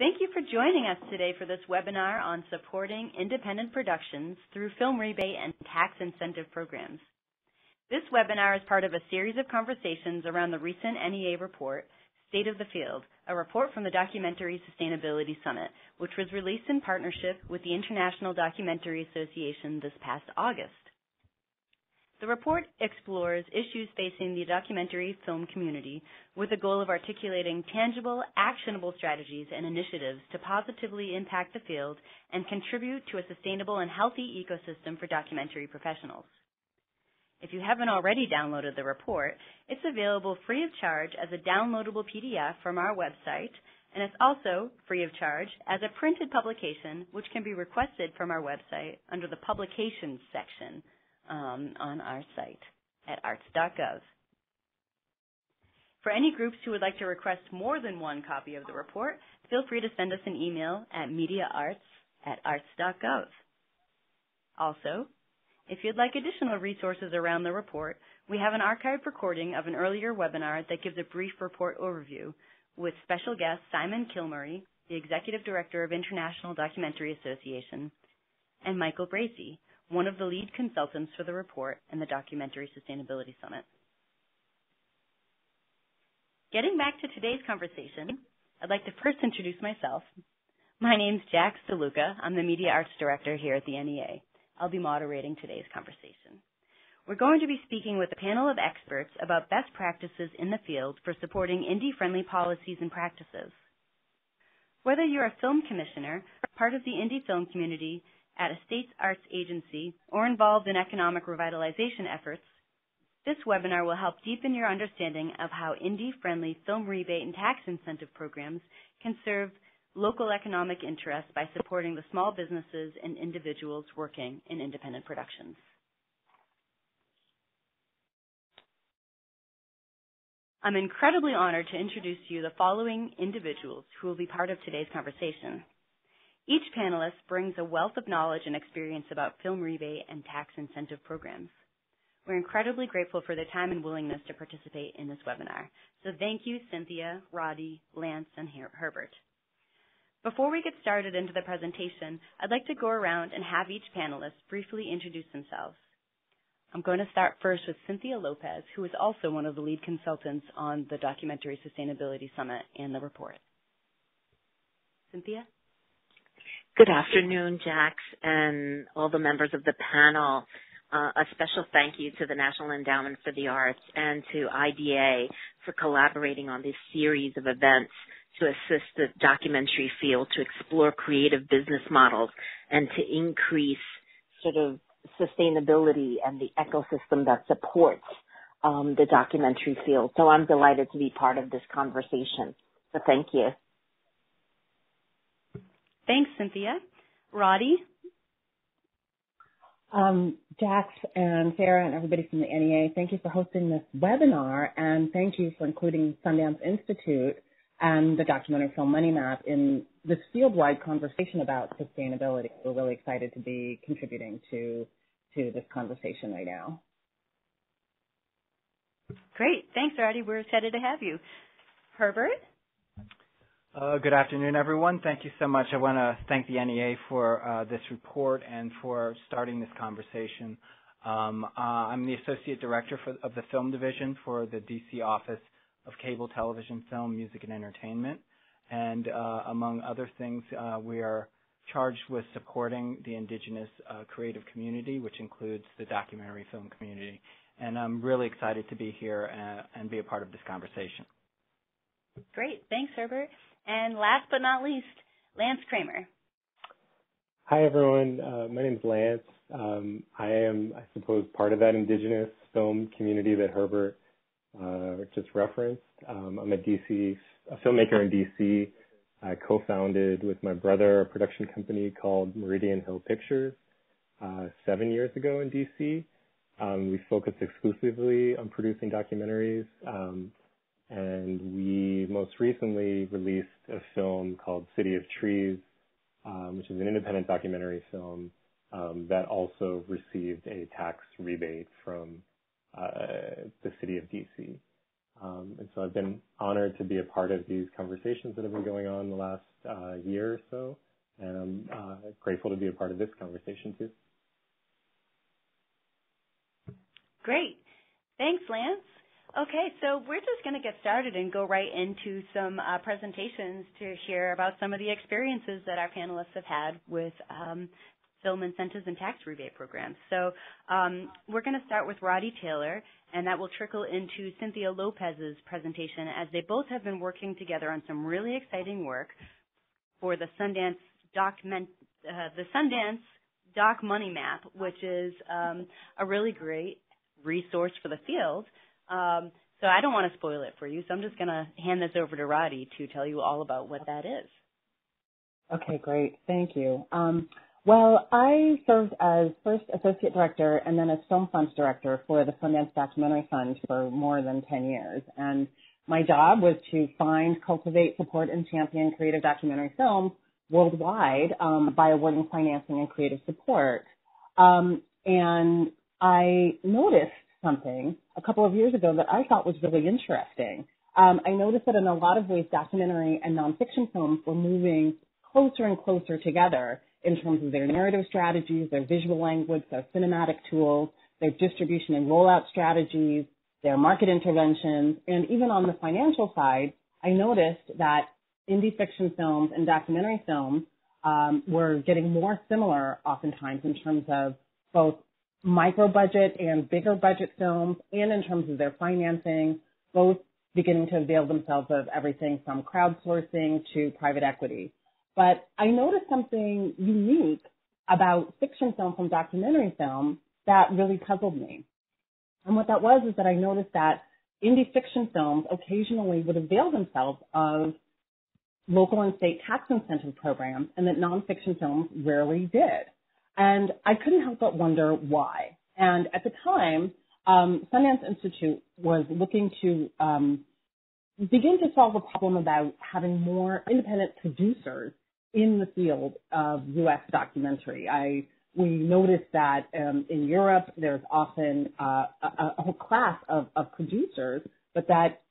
Thank you for joining us today for this webinar on supporting independent productions through film rebate and tax incentive programs. This webinar is part of a series of conversations around the recent NEA report, State of the Field, a report from the Documentary Sustainability Summit, which was released in partnership with the International Documentary Association this past August. The report explores issues facing the documentary film community with the goal of articulating tangible, actionable strategies and initiatives to positively impact the field and contribute to a sustainable and healthy ecosystem for documentary professionals. If you haven't already downloaded the report, it's available free of charge as a downloadable PDF from our website, and it's also free of charge as a printed publication, which can be requested from our website under the Publications section um, on our site at arts.gov. For any groups who would like to request more than one copy of the report, feel free to send us an email at mediaarts at arts.gov. Also, if you'd like additional resources around the report, we have an archived recording of an earlier webinar that gives a brief report overview with special guest Simon Kilmurray, the Executive Director of International Documentary Association, and Michael Bracy, one of the lead consultants for the report and the Documentary Sustainability Summit. Getting back to today's conversation, I'd like to first introduce myself. My name's Jax DeLuca. I'm the Media Arts Director here at the NEA. I'll be moderating today's conversation. We're going to be speaking with a panel of experts about best practices in the field for supporting indie-friendly policies and practices. Whether you're a film commissioner, part of the indie film community, at a state's arts agency or involved in economic revitalization efforts, this webinar will help deepen your understanding of how indie-friendly film rebate and tax incentive programs can serve local economic interests by supporting the small businesses and individuals working in independent productions. I'm incredibly honored to introduce to you the following individuals who will be part of today's conversation. Each panelist brings a wealth of knowledge and experience about film rebate and tax incentive programs. We're incredibly grateful for their time and willingness to participate in this webinar. So thank you, Cynthia, Rahdi, Lance, and Her Herbert. Before we get started into the presentation, I'd like to go around and have each panelist briefly introduce themselves. I'm going to start first with Cynthia Lopez, who is also one of the lead consultants on the Documentary Sustainability Summit and the report. Cynthia? Good afternoon, Jax, and all the members of the panel. Uh, a special thank you to the National Endowment for the Arts and to IDA for collaborating on this series of events to assist the documentary field to explore creative business models and to increase sort of sustainability and the ecosystem that supports um, the documentary field. So I'm delighted to be part of this conversation. So thank you. Thanks, Cynthia. Rahdi? Um, Jax and Sarah and everybody from the NEA, thank you for hosting this webinar and thank you for including Sundance Institute and the documentary film Money Map in this field-wide conversation about sustainability. We're really excited to be contributing to to this conversation right now. Great. Thanks, Rahdi. We're excited to have you. Herbert? Uh, good afternoon, everyone. Thank you so much. I want to thank the NEA for uh, this report and for starting this conversation. Um, uh, I'm the Associate Director for, of the Film Division for the DC Office of Cable Television, Film, Music, and Entertainment. And uh, among other things, uh, we are charged with supporting the indigenous uh, creative community, which includes the documentary film community. And I'm really excited to be here and, and be a part of this conversation. Great. Thanks, Herbert. And last but not least, Lance Kramer. Hi, everyone. Uh, my name is Lance. Um, I am, I suppose, part of that indigenous film community that Herbert uh, just referenced. Um, I'm a DC, a filmmaker in DC. I co-founded with my brother a production company called Meridian Hill Pictures uh, seven years ago in DC. Um, we focus exclusively on producing documentaries. Um, and we most recently released a film called City of Trees, um, which is an independent documentary film um, that also received a tax rebate from uh, the city of DC. Um, and so I've been honored to be a part of these conversations that have been going on the last uh, year or so, and I'm uh, grateful to be a part of this conversation too. Great. Thanks, Lance. Okay, so we're just going to get started and go right into some uh, presentations to hear about some of the experiences that our panelists have had with um, film incentives and tax rebate programs. So um, we're going to start with Rahdi Taylor, and that will trickle into Cynthia Lopez's presentation as they both have been working together on some really exciting work for the Sundance document, uh, the Sundance Doc Money Map, which is um, a really great resource for the field. Um, so I don't want to spoil it for you, so I'm just going to hand this over to Rahdi to tell you all about what that is. Okay, great. Thank you. Um, well, I served as first associate director and then as film funds director for the Sundance Documentary Fund for more than 10 years. And my job was to find, cultivate, support, and champion creative documentary films worldwide um, by awarding financing and creative support. Um, and I noticed something a couple of years ago that I thought was really interesting. Um, I noticed that in a lot of ways, documentary and nonfiction films were moving closer and closer together in terms of their narrative strategies, their visual language, their cinematic tools, their distribution and rollout strategies, their market interventions, and even on the financial side, I noticed that indie fiction films and documentary films um, were getting more similar oftentimes in terms of both micro budget and bigger budget films and in terms of their financing, both beginning to avail themselves of everything from crowdsourcing to private equity. But I noticed something unique about fiction film from documentary film that really puzzled me. And what that was is that I noticed that indie fiction films occasionally would avail themselves of local and state tax incentive programs and that nonfiction films rarely did. And I couldn't help but wonder why. And at the time, um, Sundance Institute was looking to um, begin to solve a problem about having more independent producers in the field of U.S. documentary. I we noticed that um, in Europe there's often uh, a, a, whole class of, of, producers, but that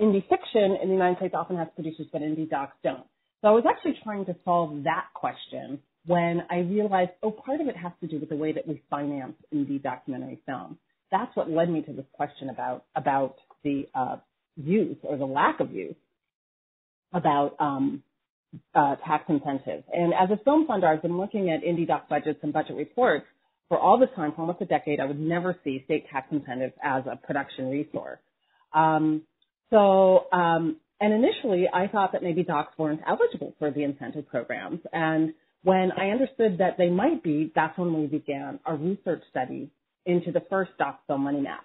indie fiction in the United States often has producers, but indie docs don't. So I was actually trying to solve that question when I realized, oh, part of it has to do with the way that we finance indie documentary film. That's what led me to this question about about the uh, use or the lack of use about um, uh, tax incentives. And as a film funder, I've been looking at indie doc budgets and budget reports for all the time, for almost a decade. I would never see state tax incentives as a production resource. Um, so, um, and initially, I thought that maybe docs weren't eligible for the incentive programs. And when I understood that they might be, that's when we began a research study into the first film money map.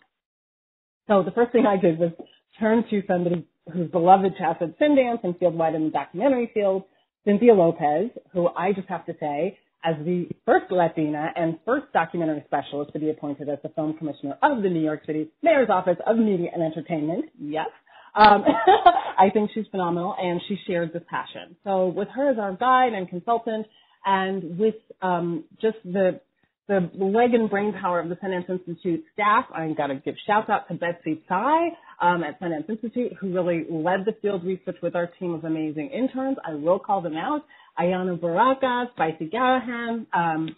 So the first thing I did was turn to somebody who's beloved to us at Sundance and fieldwide in the documentary field, Cynthia Lopez, who I just have to say, as the first Latina and first documentary specialist to be appointed as the film commissioner of the New York City Mayor's Office of Media and Entertainment. Yes. Um, I think she's phenomenal and she shares this passion. So with her as our guide and consultant and with um, just the the leg and brain power of the Sundance Institute staff. I've got to give shout out to Betsy Tsai um, at Sundance Institute, who really led the field research with our team of amazing interns. I will call them out. Ayana Baraka, Spicy Garahan, um,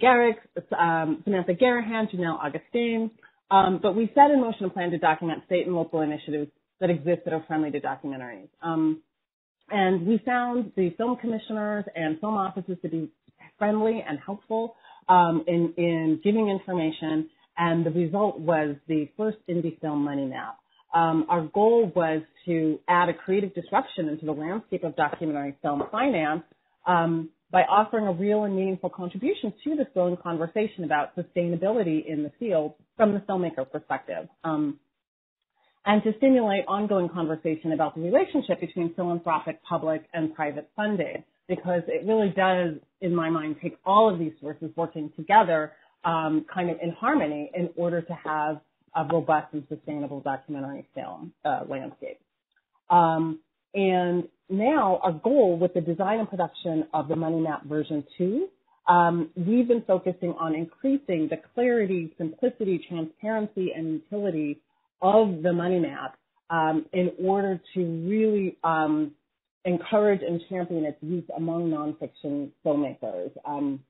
Garrick, um, Samantha Garahan, Janelle Augustine. Um, but we set in motion a plan to document state and local initiatives that exist that are friendly to documentaries. Um, and we found the film commissioners and film offices to be friendly and helpful um, in, in giving information, and the result was the first indie film money map. Um, our goal was to add a creative disruption into the landscape of documentary film finance um, by offering a real and meaningful contribution to the growing conversation about sustainability in the field from the filmmaker perspective. Um, and to stimulate ongoing conversation about the relationship between philanthropic, public, and private funding because it really does, in my mind, take all of these sources working together um, kind of in harmony in order to have a robust and sustainable documentary film uh, landscape. Um, and now our goal with the design and production of the Money Map version 2, um, we've been focusing on increasing the clarity, simplicity, transparency, and utility of the Money Map um, in order to really um, encourage and champion its use among nonfiction filmmakers. Um,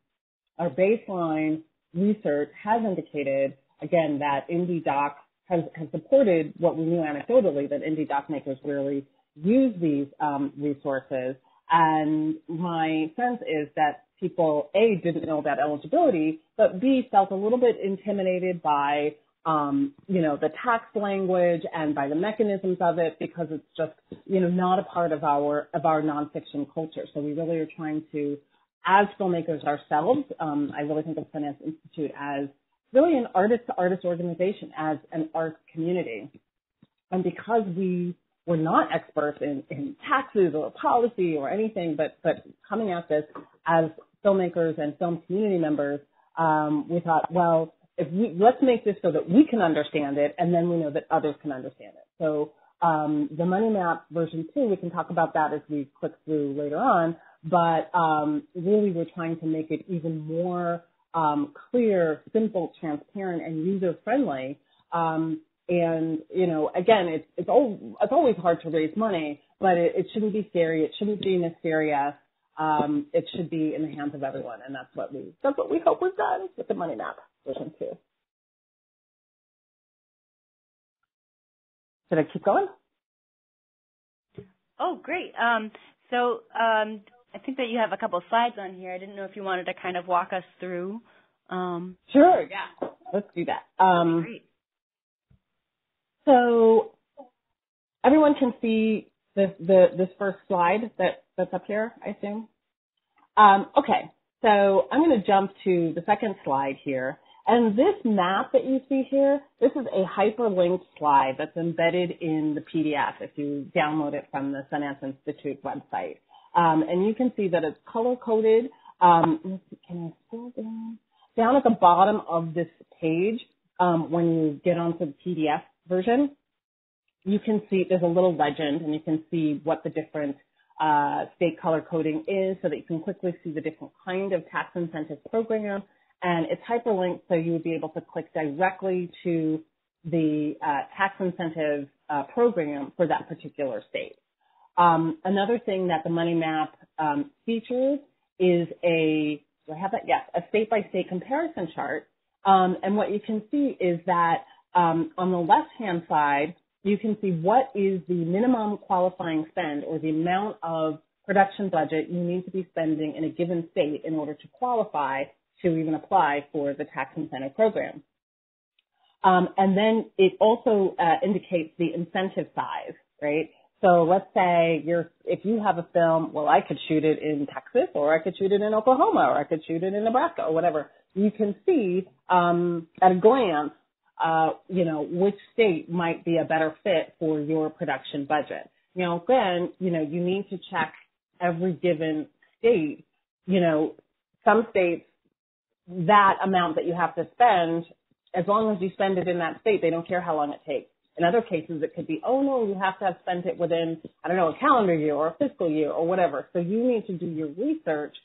our baseline research has indicated, again, that indie doc has, has supported what we knew anecdotally that indie doc makers really use these um, resources. And my sense is that people, A, didn't know about eligibility, but B, felt a little bit intimidated by um, you know, the tax language and by the mechanisms of it because it's just, you know, not a part of our of our nonfiction culture. So we really are trying to, as filmmakers ourselves, um, I really think of Sundance Institute as really an artist to artist organization, as an art community. And because we were not experts in, in taxes or policy or anything, but but coming at this as filmmakers and film community members, um, we thought, well, if we let's make this so that we can understand it, and then we know that others can understand it. So um, the money map version two, we can talk about that as we click through later on. But um, really, we're trying to make it even more um, clear, simple, transparent, and user friendly. Um, and you know, again, it's it's, all, it's always hard to raise money, but it, it shouldn't be scary. It shouldn't be mysterious. Um, it should be in the hands of everyone, and that's what we that's what we hope we've done with the money map version two. Should I keep going? Oh, great. Um, so um, I think that you have a couple of slides on here. I didn't know if you wanted to kind of walk us through. Um, sure. Yeah. Let's do that. Um, great. So everyone can see the, the this first slide that that's up here, I assume. Um, okay. So I'm going to jump to the second slide here. And this map that you see here, this is a hyperlinked slide that's embedded in the PDF if you download it from the Sundance Institute website. Um, and you can see that it's color coded. Um, can I scroll down? Down at the bottom of this page, um, when you get onto the PDF version, you can see there's a little legend and you can see what the different uh, state color coding is so that you can quickly see the different kind of tax incentive program and it's hyperlinked so you would be able to click directly to the uh, tax incentive uh, program for that particular state. Um, another thing that the Money Map um, features is a, do I have that? Yes, a state-by-state comparison chart. Um, and what you can see is that um, on the left-hand side, you can see what is the minimum qualifying spend or the amount of production budget you need to be spending in a given state in order to qualify to even apply for the tax incentive program. Um, and then it also uh, indicates the incentive size, right? So let's say you're, if you have a film, well, I could shoot it in Texas, or I could shoot it in Oklahoma, or I could shoot it in Nebraska, or whatever. You can see um, at a glance, uh, you know, which state might be a better fit for your production budget. Now, then, you know, you need to check every given state. You know, some states that amount that you have to spend, as long as you spend it in that state, they don't care how long it takes. In other cases, it could be, oh no, you have to have spent it within, I don't know, a calendar year or a fiscal year or whatever. So you need to do your research.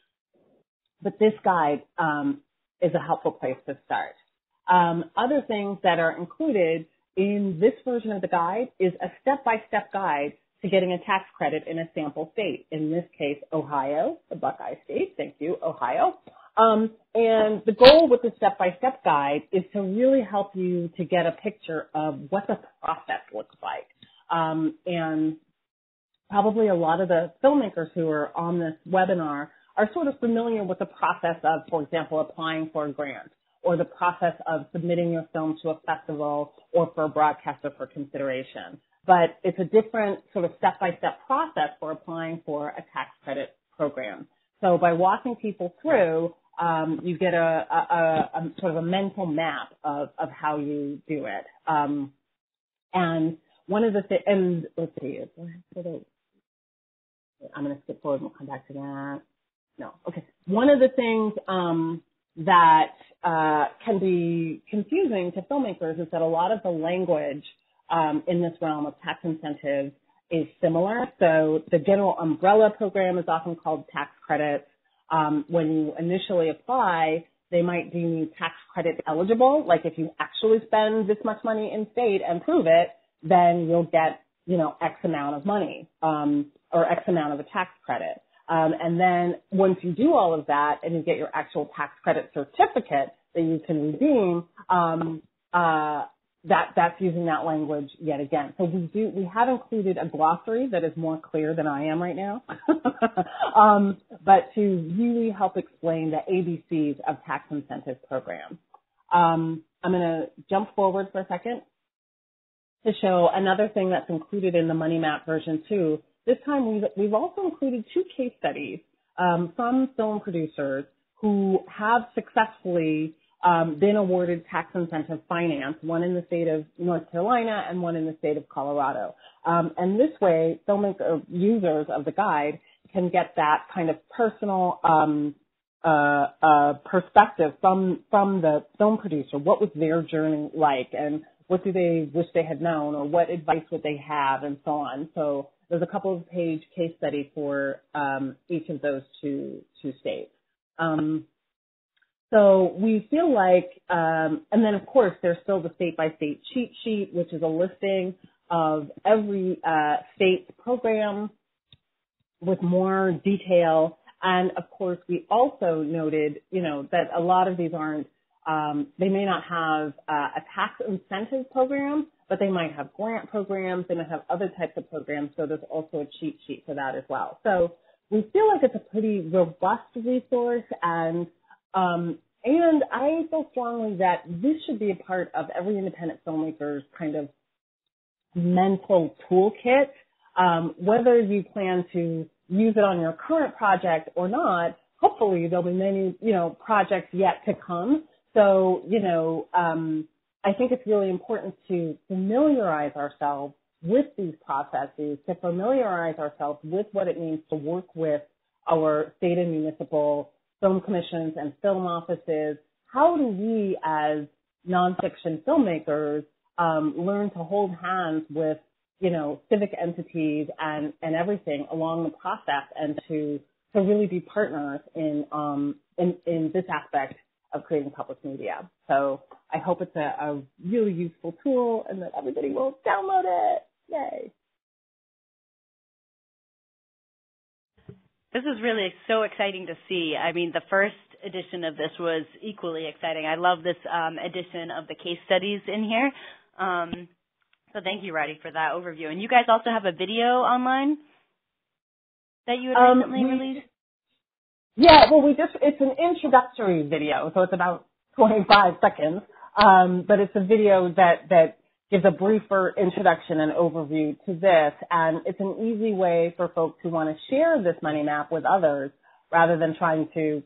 But this guide um, is a helpful place to start. Um, other things that are included in this version of the guide is a step-by-step guide to getting a tax credit in a sample state. In this case, Ohio, the Buckeye state. Thank you, Ohio. Um, and the goal with the step-by-step guide is to really help you to get a picture of what the process looks like. Um, and probably a lot of the filmmakers who are on this webinar are sort of familiar with the process of, for example, applying for a grant or the process of submitting your film to a festival or for a broadcaster for consideration. But it's a different sort of step-by-step process for applying for a tax credit program. So by walking people through um, you get a, a, a, sort of a mental map of, of how you do it. Um, and one of the things, and let's see, I'm going to skip forward and we'll come back to that. No, okay. One of the things um, that uh, can be confusing to filmmakers is that a lot of the language um, in this realm of tax incentives is similar. So the general umbrella program is often called tax credits um, when you initially apply, they might deem you tax credit eligible. Like if you actually spend this much money in state and prove it, then you'll get, you know, X amount of money, um, or X amount of a tax credit. Um, and then once you do all of that and you get your actual tax credit certificate that you can redeem, um, uh, that that's using that language yet again. So we do we have included a glossary that is more clear than I am right now, um, but to really help explain the ABCs of tax incentive programs. Um, I'm going to jump forward for a second to show another thing that's included in the Money Map version 2. This time we've, we've also included two case studies um, from film producers who have successfully um, been awarded tax incentive finance, one in the state of North Carolina and one in the state of Colorado. Um, and this way, filmmaker users of the guide can get that kind of personal um, uh, uh, perspective from from the film producer. What was their journey like, and what do they wish they had known, or what advice would they have, and so on. So there's a couple of page case study for um, each of those two two states. Um, so we feel like, um, and then of course there's still the state by state cheat sheet, which is a listing of every uh, state's program with more detail. And of course, we also noted, you know, that a lot of these aren't, um, they may not have uh, a tax incentive program, but they might have grant programs, they might have other types of programs. So there's also a cheat sheet for that as well. So we feel like it's a pretty robust resource and um, and I feel strongly that this should be a part of every independent filmmaker's kind of mental toolkit. Um, whether you plan to use it on your current project or not, hopefully there'll be many, you know, projects yet to come. So, you know, um, I think it's really important to familiarize ourselves with these processes, to familiarize ourselves with what it means to work with our state and municipal film commissions and film offices. How do we as nonfiction filmmakers um, learn to hold hands with, you know, civic entities and, and everything along the process and to, to really be partners in, um, in, in this aspect of creating public media. So I hope it's a, a really useful tool and that everybody will download it. Yay. This is really so exciting to see. I mean, the first edition of this was equally exciting. I love this um, edition of the case studies in here. Um, so thank you, Rahdi, for that overview. And you guys also have a video online that you had um, recently we, released? Yeah, well, we just, it's an introductory video, so it's about 25 seconds. Um, but it's a video that, that gives a briefer introduction and overview to this. And it's an easy way for folks who want to share this money map with others rather than trying to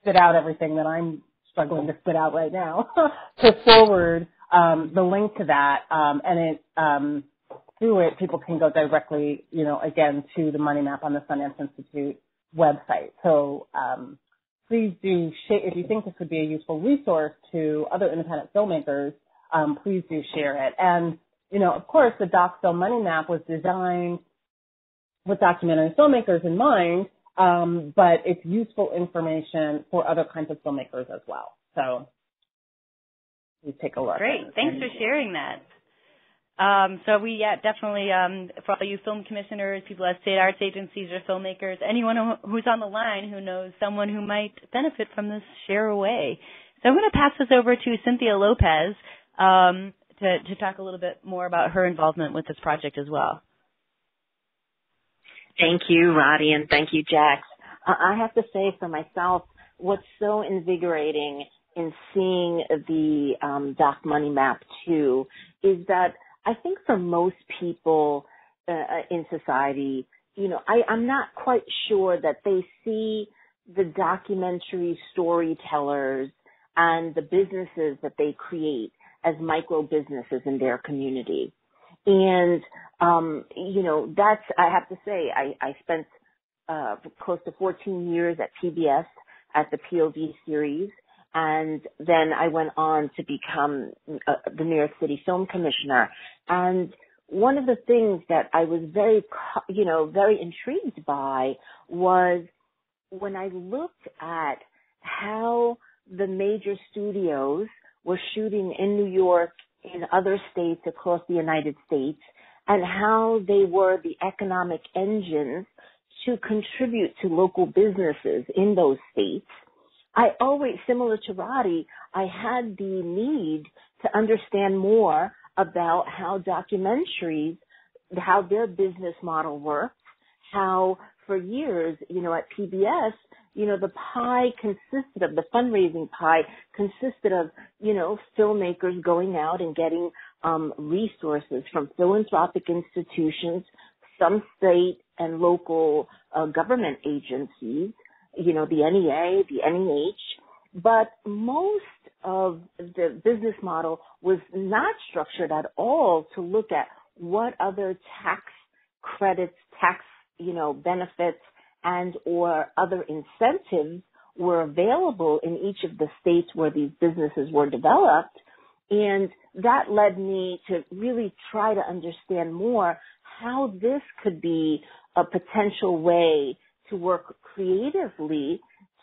spit out everything that I'm struggling to spit out right now to forward um, the link to that. Um, and it, um, through it, people can go directly, you know, again to the money map on the Sundance Institute website. So, um, please do share, if you think this would be a useful resource to other independent filmmakers, um, please do share it. And, you know, of course, the Doc Money Map was designed with documentary filmmakers in mind, um, but it's useful information for other kinds of filmmakers as well. So please take a look. Great. Thanks for sharing that. Um, so we yeah, definitely um, for all you film commissioners, people at state arts agencies or filmmakers, anyone who's on the line who knows someone who might benefit from this, share away. So I'm going to pass this over to Cynthia Lopez, um, to, to talk a little bit more about her involvement with this project as well. Thank you, Rahdi, and thank you, Jax. I have to say for myself, what's so invigorating in seeing the um, Doc Money Map 2 is that I think for most people uh, uh, in society, you know, I, I'm not quite sure that they see the documentary storytellers and the businesses that they create as micro businesses in their community. And, um, you know, that's, I have to say, I, I spent, uh, close to 14 years at PBS at the POV series. And then I went on to become uh, the New York City Film Commissioner. And one of the things that I was very, you know, very intrigued by was when I looked at how the major studios was shooting in New York in other states across the United States and how they were the economic engines to contribute to local businesses in those states. I always, similar to Rahdi, I had the need to understand more about how documentaries, how their business model works, how for years, you know, at PBS, you know, the pie consisted of the fundraising pie consisted of, you know, filmmakers going out and getting um, resources from philanthropic institutions, some state and local uh, government agencies, you know, the NEA, the NEH, but most of the business model was not structured at all to look at what other tax credits, tax, you know, benefits and or other incentives were available in each of the states where these businesses were developed. And that led me to really try to understand more how this could be a potential way to work creatively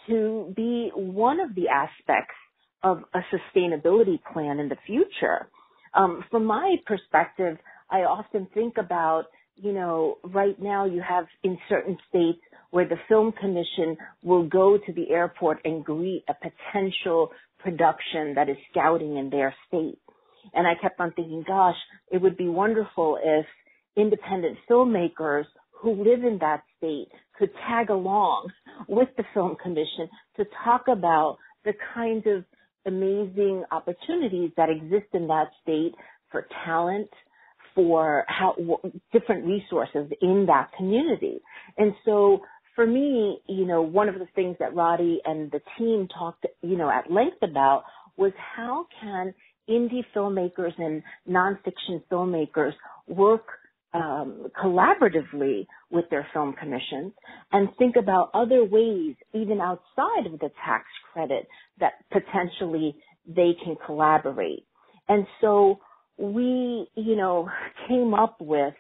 to be one of the aspects of a sustainability plan in the future. Um, from my perspective, I often think about, you know, right now you have in certain states where the film commission will go to the airport and greet a potential production that is scouting in their state. And I kept on thinking, gosh, it would be wonderful if independent filmmakers who live in that state could tag along with the film commission to talk about the kinds of amazing opportunities that exist in that state for talent, for how w- different resources in that community. And so for me, you know, one of the things that Rahdi and the team talked, you know, at length about was how can indie filmmakers and nonfiction filmmakers work um, collaboratively with their film commissions and think about other ways, even outside of the tax credit, that potentially they can collaborate. And so we, you know, came up with,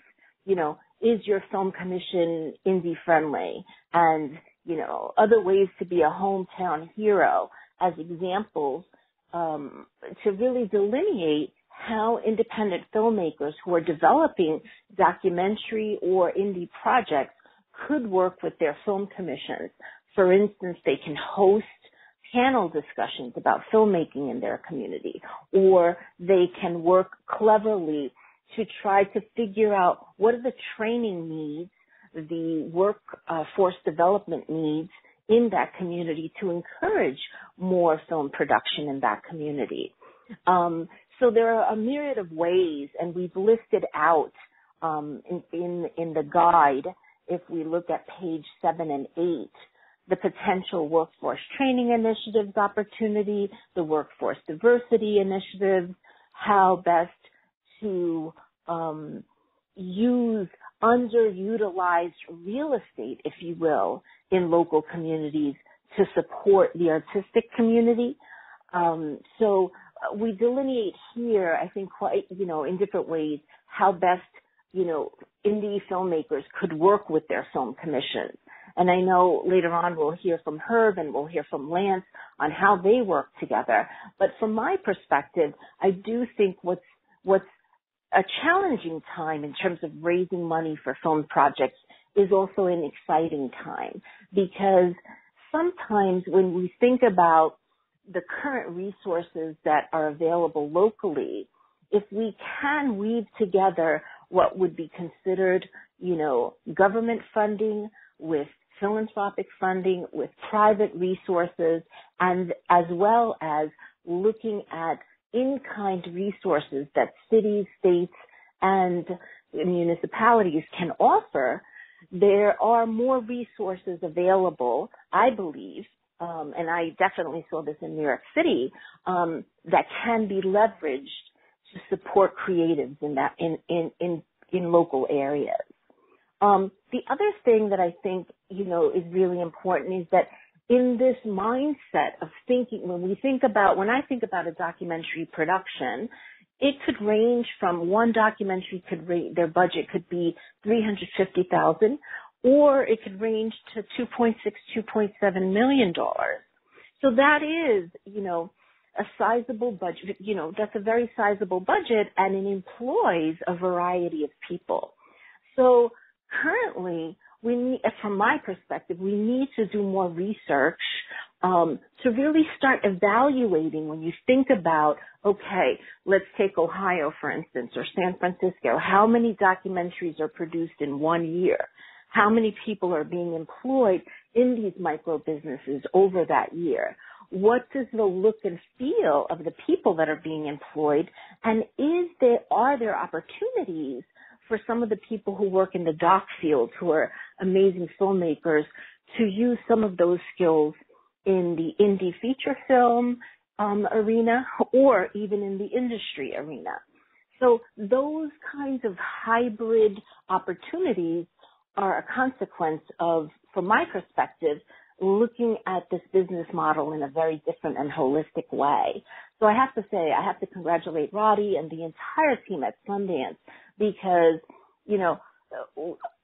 you know, is your film commission indie friendly? And, you know, other ways to be a hometown hero as examples um, to really delineate how independent filmmakers who are developing documentary or indie projects could work with their film commissions. For instance, they can host panel discussions about filmmaking in their community, or they can work cleverly to try to figure out what are the training needs, the workforce uh, development needs in that community to encourage more film production in that community. Um, so there are a myriad of ways, and we've listed out um, in, in, in the guide, if we look at page seven and eight, the potential workforce training initiatives opportunity, the workforce diversity initiatives, how best to um, use underutilized real estate, if you will, in local communities to support the artistic community. Um, so uh, we delineate here, I think, quite you know, in different ways, how best you know indie filmmakers could work with their film commissions. And I know later on we'll hear from Herb and we'll hear from Lance on how they work together. But from my perspective, I do think what's what's a challenging time in terms of raising money for film projects is also an exciting time because sometimes when we think about the current resources that are available locally, if we can weave together what would be considered, you know, government funding with philanthropic funding, with private resources, and as well as looking at in-kind resources that cities, states, and municipalities can offer, there are more resources available, I believe, um, and I definitely saw this in New York City, um, that can be leveraged to support creatives in that in in in, in local areas. Um, the other thing that I think you know is really important is that in this mindset of thinking, when we think about, when I think about a documentary production, it could range from one documentary could rate, their budget could be 350,000 or it could range to 2.6, 2.7 million dollars. So that is, you know, a sizable budget, you know, that's a very sizable budget and it employs a variety of people. So currently, we need, from my perspective, we need to do more research um, to really start evaluating when you think about, okay, let's take Ohio for instance, or San Francisco. How many documentaries are produced in one year? How many people are being employed in these micro businesses over that year? What does the look and feel of the people that are being employed? And is there, are there opportunities for some of the people who work in the doc field who are amazing filmmakers to use some of those skills in the indie feature film um, arena or even in the industry arena. So those kinds of hybrid opportunities are a consequence of, from my perspective, looking at this business model in a very different and holistic way. So I have to say, I have to congratulate Rahdi and the entire team at Sundance because, you know,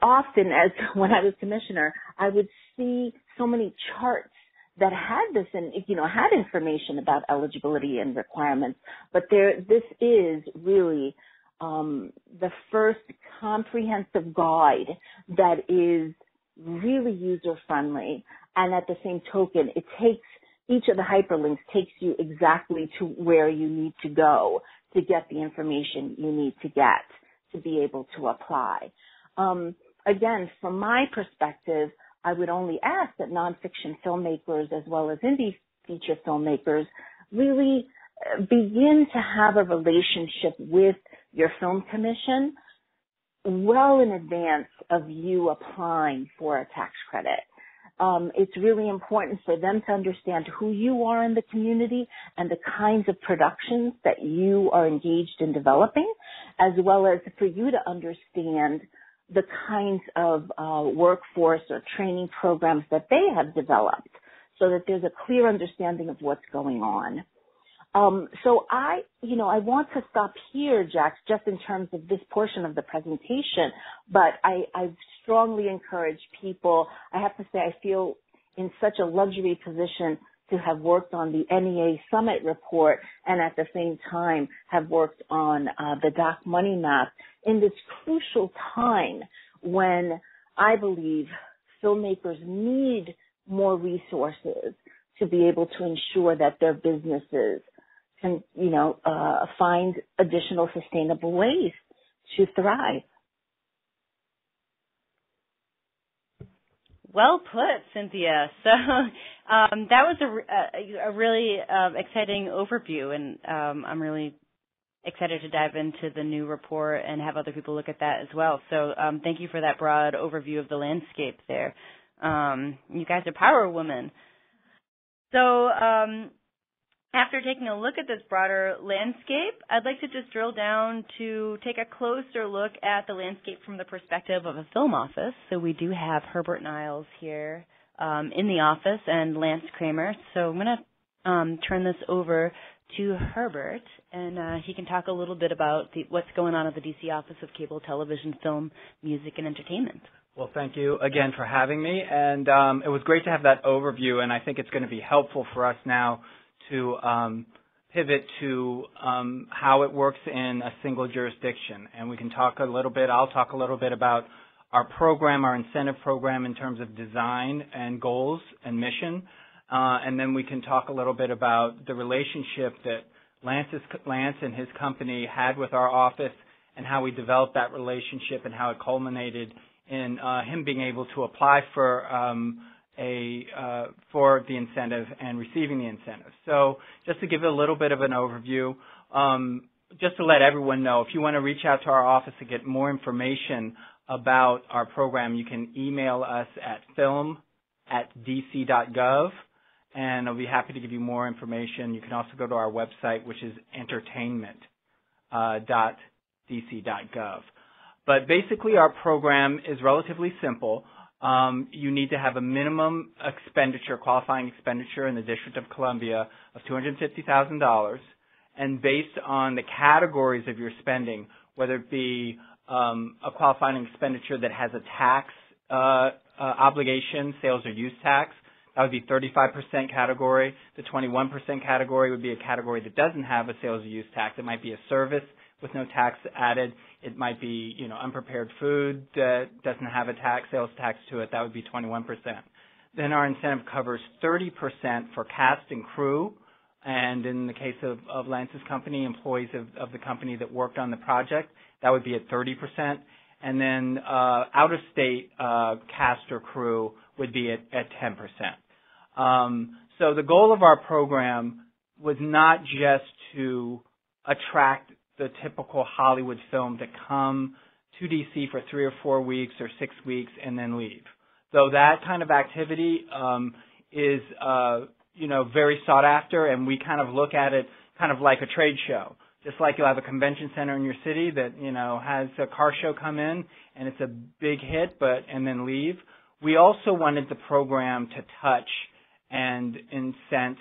often as when I was commissioner, I would see so many charts that had this and you know had information about eligibility and requirements. But there this is really um, the first comprehensive guide that is really user friendly and at the same token it takes each of the hyperlinks takes you exactly to where you need to go to get the information you need to get to be able to apply um, again from my perspective I would only ask that nonfiction filmmakers as well as indie feature filmmakers really uh, begin to have a relationship with your film commission well in advance of you applying for a tax credit. Um, it's really important for them to understand who you are in the community and the kinds of productions that you are engaged in developing, as well as for you to understand the kinds of uh, workforce or training programs that they have developed so that there's a clear understanding of what's going on. Um, so I, you know, I want to stop here, Jax, just in terms of this portion of the presentation, but I, I strongly encourage people, I have to say I feel in such a luxury position to have worked on the NEA Summit report and at the same time have worked on uh, the Doc Money Map in this crucial time when I believe filmmakers need more resources to be able to ensure that their businesses can, you know, uh, find additional sustainable ways to thrive. Well put, Cynthia. So um, that was a, a, really um, exciting overview, and um, I'm really excited to dive into the new report and have other people look at that as well. So um, thank you for that broad overview of the landscape there. Um, you guys are power women. So after taking a look at this broader landscape, I'd like to just drill down to take a closer look at the landscape from the perspective of a film office. So we do have Herbert Niles here um, in the office and Lance Kramer. So I'm going to um, turn this over to Herbert, and uh, he can talk a little bit about the, what's going on at the DC Office of Cable Television, Film, Music, and Entertainment. Well, thank you again for having me, and um, it was great to have that overview, and I think it's going to be helpful for us now to um, pivot to um, how it works in a single jurisdiction, and we can talk a little bit. I'll talk a little bit about our program, our incentive program in terms of design and goals and mission, uh, and then we can talk a little bit about the relationship that Lance's, Lance and his company had with our office and how we developed that relationship and how it culminated in uh, him being able to apply for um, a uh, for the incentive and receiving the incentive. So just to give a little bit of an overview, um, just to let everyone know, if you want to reach out to our office to get more information about our program, you can email us at film at dc.gov and I'll be happy to give you more information. You can also go to our website, which is entertainment.dc.gov. Uh, but basically, our program is relatively simple. Um, you need to have a minimum expenditure, qualifying expenditure in the District of Columbia of $250,000, and based on the categories of your spending, whether it be um, a qualifying expenditure that has a tax uh, uh, obligation, sales or use tax, That would be 35% category. The 21% category would be a category that doesn't have a sales or use tax. It might be a service with no tax added. It might be, you know, unprepared food that doesn't have a tax, sales tax to it. That would be 21%. Then our incentive covers 30% for cast and crew, and in the case of, of Lance's company, employees of, of the company that worked on the project, that would be at 30%. And then uh, out of state uh, cast or crew would be at, at 10%. Um, so the goal of our program was not just to attract the typical Hollywood film to come to DC for three or four weeks or six weeks and then leave. So that kind of activity um, is, uh, you know, very sought after, and we kind of look at it kind of like a trade show. Just like you'll have a convention center in your city that you know has a car show come in and it's a big hit, but and then leave. We also wanted the program to touch and incent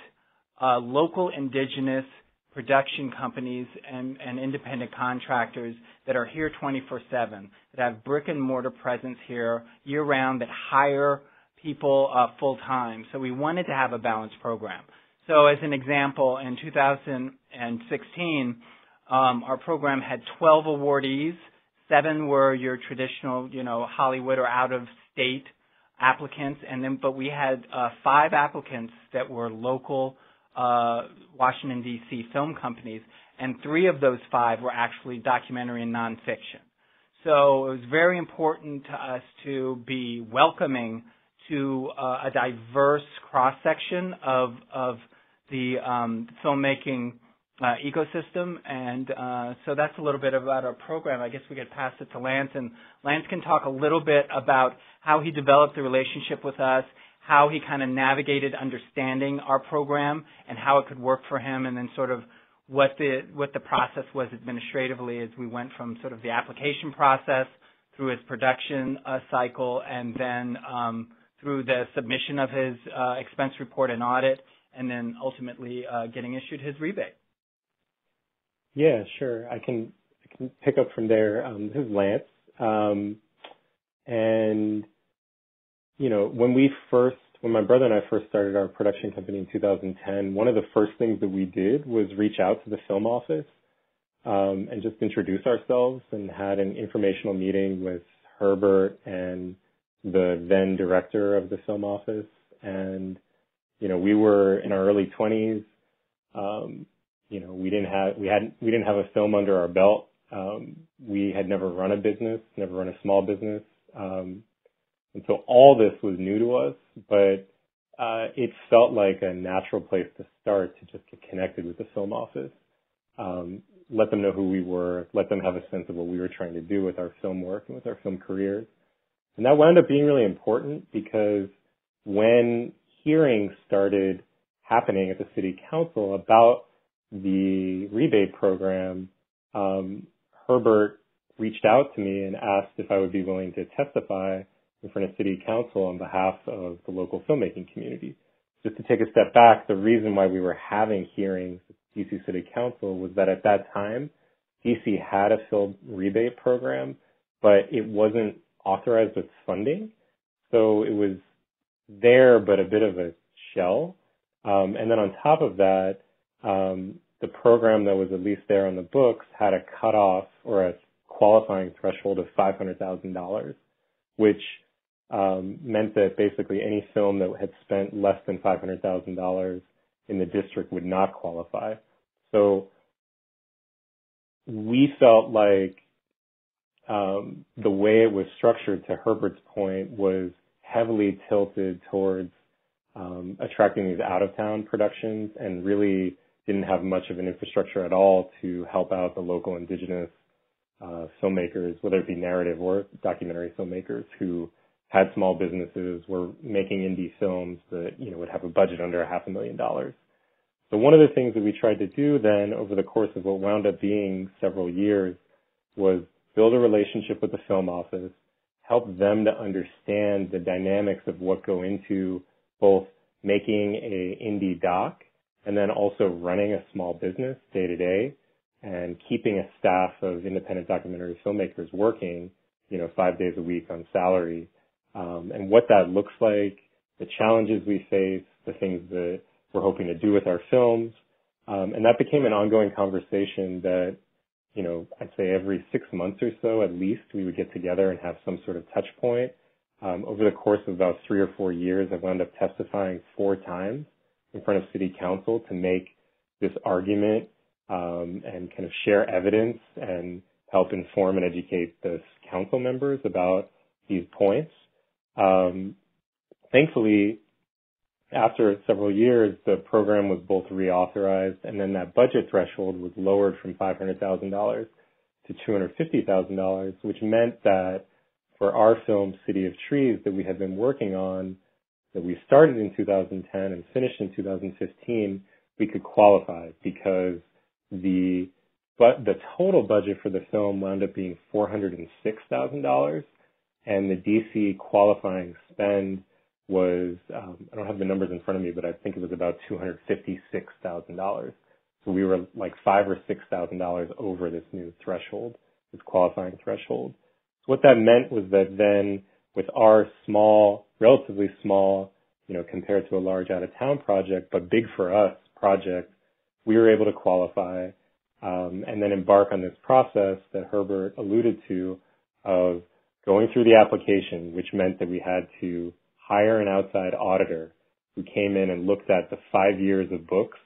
uh, local indigenous production companies and, and, independent contractors that are here 24-7, that have brick and mortar presence here year round, that hire people uh, full time. So we wanted to have a balanced program. So as an example, in 2016, um, our program had 12 awardees. Seven were your traditional, you know, Hollywood or out of state applicants, and then but we had uh, five applicants that were local uh, Washington D.C. film companies, and three of those five were actually documentary and nonfiction. So it was very important to us to be welcoming to uh, a diverse cross section of of the um, filmmaking uh, ecosystem, and uh, so that's a little bit about our program. I guess we could pass it to Lance, and Lance can talk a little bit about how he developed the relationship with us, how he kind of navigated understanding our program, and how it could work for him, and then sort of what the what the process was administratively as we went from sort of the application process through his production uh, cycle, and then um, through the submission of his uh, expense report and audit, and then ultimately uh, getting issued his rebate. Yeah, sure. I can I can pick up from there. Um, this is Lance, um, and you know when we first when my brother and I first started our production company in 2010, one of the first things that we did was reach out to the film office um, and just introduce ourselves and had an informational meeting with Herbert and the then director of the film office. And you know we were in our early 20s. Um, you know, we didn't have we hadn't we didn't have a film under our belt. Um, we had never run a business, never run a small business, um, and so all this was new to us. But uh, it felt like a natural place to start to just get connected with the film office, um, let them know who we were, let them have a sense of what we were trying to do with our film work and with our film careers. And that wound up being really important because when hearings started happening at the city council about the rebate program, um, Herbert reached out to me and asked if I would be willing to testify in front of city council on behalf of the local filmmaking community. Just to take a step back, the reason why we were having hearings with DC City Council was that at that time, DC had a film rebate program, but it wasn't authorized with funding. So it was there, but a bit of a shell. Um, and then on top of that, um, the program that was at least there on the books had a cutoff or a qualifying threshold of $500,000, which um, meant that basically any film that had spent less than $500,000 in the district would not qualify. So we felt like um, the way it was structured, to Herbert's point, was heavily tilted towards um, attracting these out of town productions and really didn't have much of an infrastructure at all to help out the local indigenous uh, filmmakers, whether it be narrative or documentary filmmakers who had small businesses, were making indie films that, you know, would have a budget under a half a million dollars. So one of the things that we tried to do then over the course of what wound up being several years was build a relationship with the film office, help them to understand the dynamics of what go into both making a indie doc and then also running a small business day to day and keeping a staff of independent documentary filmmakers working, you know, five days a week on salary, um, and what that looks like, the challenges we face, the things that we're hoping to do with our films. Um, and that became an ongoing conversation that, you know, I'd say every six months or so at least, we would get together and have some sort of touch point. Um, over the course of about three or four years, I wound up testifying four times in front of city council to make this argument um, and kind of share evidence and help inform and educate the council members about these points. Um, thankfully, after several years, the program was both reauthorized and then that budget threshold was lowered from $500,000 to $250,000, which meant that for our film City of Trees that we had been working on, that we started in 2010 and finished in 2015, we could qualify because the but the total budget for the film wound up being $406,000 and the DC qualifying spend was um, I don't have the numbers in front of me, but I think it was about two hundred fifty-six thousand dollars. So we were like five or six thousand dollars over this new threshold, this qualifying threshold. So what that meant was that then with our small, relatively small, you know, compared to a large out of town project, but big for us project, we were able to qualify um, and then embark on this process that Herbert alluded to of going through the application, which meant that we had to hire an outside auditor who came in and looked at the five years of books,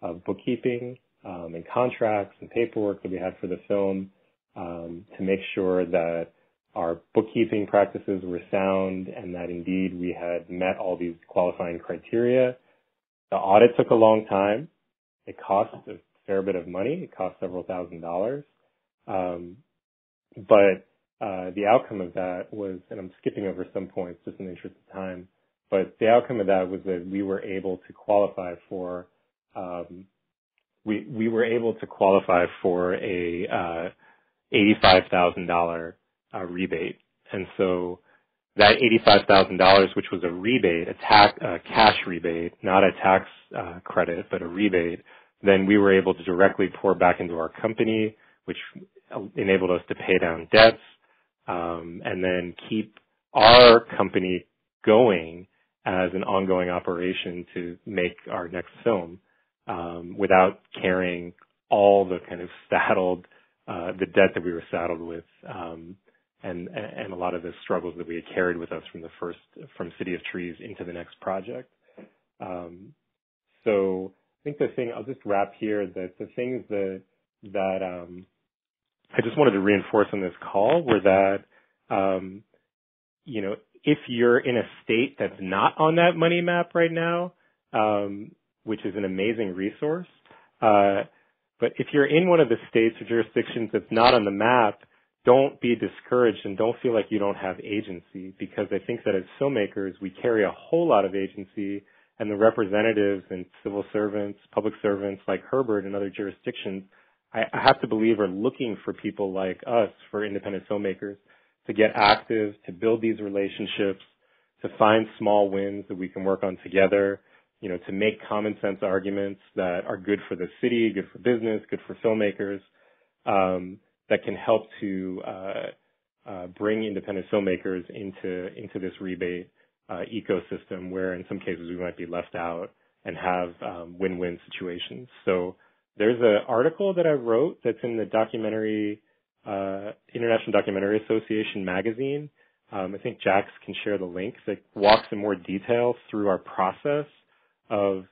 of bookkeeping, um, and contracts and paperwork that we had for the film um, to make sure that our bookkeeping practices were sound and that indeed we had met all these qualifying criteria. The audit took a long time. It cost a fair bit of money. It cost several thousand dollars. Um, but uh, the outcome of that was, and I'm skipping over some points just in the interest of time, but the outcome of that was that we were able to qualify for, um, we we were able to qualify for a uh, eighty-five thousand dollar uh, rebate, and so that eighty-five thousand dollars, which was a rebate, a tax, a cash rebate, not a tax uh, credit, but a rebate, then we were able to directly pour back into our company, which enabled us to pay down debts um, and then keep our company going as an ongoing operation to make our next film um, without carrying all the kind of saddled uh, the debt that we were saddled with um, and and a lot of the struggles that we had carried with us from the first from City of Trees into the next project. Um, so I think the thing I'll just wrap here that the things that that um, I just wanted to reinforce on this call were that, um, you know, if you're in a state that's not on that money map right now, um, which is an amazing resource, uh, but if you're in one of the states or jurisdictions that's not on the map, don't be discouraged and don't feel like you don't have agency because I think that as filmmakers, we carry a whole lot of agency and the representatives and civil servants, public servants like Herbert and other jurisdictions I, I have to believe are looking for people like us, for independent filmmakers, to get active, to build these relationships, to find small wins that we can work on together, you know, to make common sense arguments that are good for the city, good for business, good for filmmakers, um, that can help to uh, uh, bring independent filmmakers into into this rebate uh, ecosystem, where in some cases we might be left out and have um, win-win situations. So there's an article that I wrote that's in the documentary uh, International Documentary Association magazine. Um, I think Jax can share the link that walks in more detail through our process of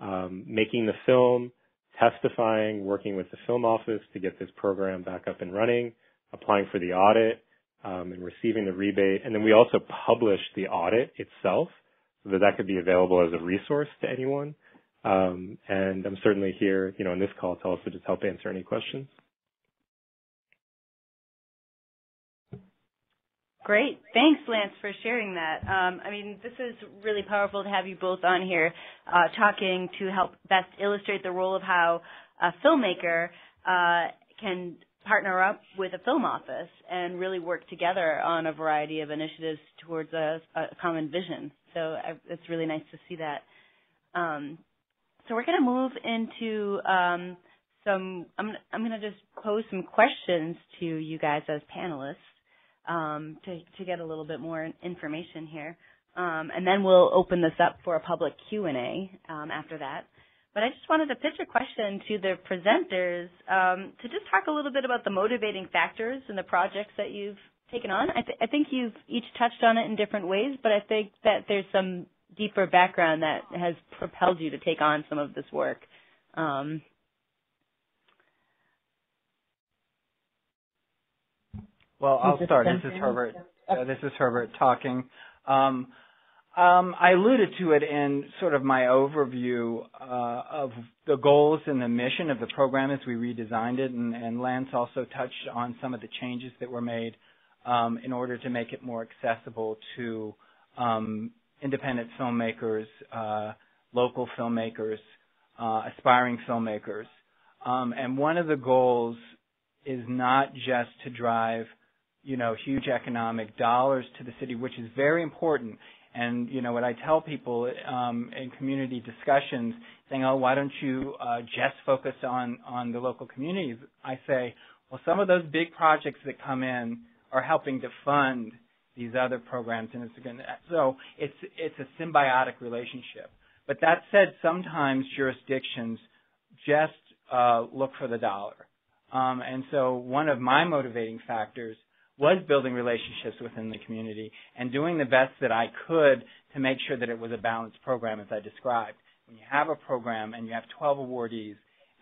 um, making the film, testifying, working with the film office to get this program back up and running, applying for the audit, um, and receiving the rebate. And then we also publish the audit itself so that that could be available as a resource to anyone. Um, and I'm certainly here, you know, in this call to also just help answer any questions. Great. Thanks, Lance, for sharing that. Um, I mean, this is really powerful to have you both on here uh, talking to help best illustrate the role of how a filmmaker uh, can partner up with a film office and really work together on a variety of initiatives towards a, a common vision. So I, it's really nice to see that. Um, so we're going to move into um, some. I'm, I'm going to just pose some questions to you guys as panelists um, to to get a little bit more information here. um, and then we'll open this up for a public Q&A um, after that. But I just wanted to pitch a question to the presenters um, to just talk a little bit about the motivating factors in the projects that you've taken on. I, th- I think you've each touched on it in different ways, but I think that there's some deeper background that has propelled you to take on some of this work. Um, well, I'll start. This is Herbert. Uh, this is Herbert talking. Um, um, I alluded to it in sort of my overview uh, of the goals and the mission of the program as we redesigned it, and, and Lance also touched on some of the changes that were made um, in order to make it more accessible to um, independent filmmakers, uh, local filmmakers, uh, aspiring filmmakers. Um, and one of the goals is not just to drive, you know, huge economic dollars to the city, which is very important. And you know what I tell people um, in community discussions, saying, "Oh, why don't you uh, just focus on on the local communities?" I say, "Well, some of those big projects that come in are helping to fund these other programs, and it's going so it's it's a symbiotic relationship. But that said, sometimes jurisdictions just uh, look for the dollar, um, and so one of my motivating factors was building relationships within the community and doing the best that I could to make sure that it was a balanced program as I described. When you have a program and you have 12 awardees